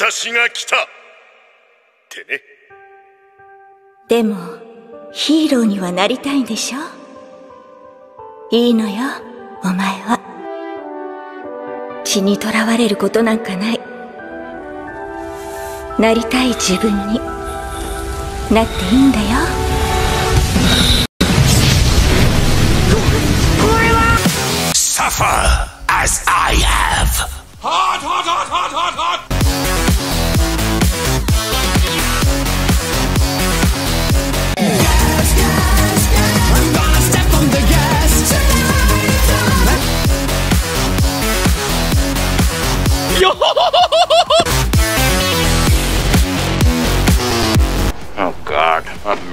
私が来た。ってね。でもヒーローにはなりたいんでしょ？いいのよお前は。血にとらわれることなんかない。なりたい自分になっていいんだよ。Suffer as I have. Hot, hot, hot, hot, hot, hot!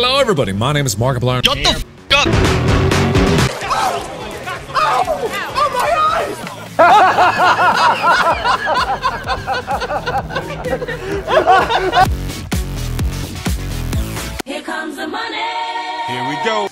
Hello, everybody. My name is Markiplier. Shut the f up! Ow! Ow! Oh, my eyes! Here comes the money! Here we go.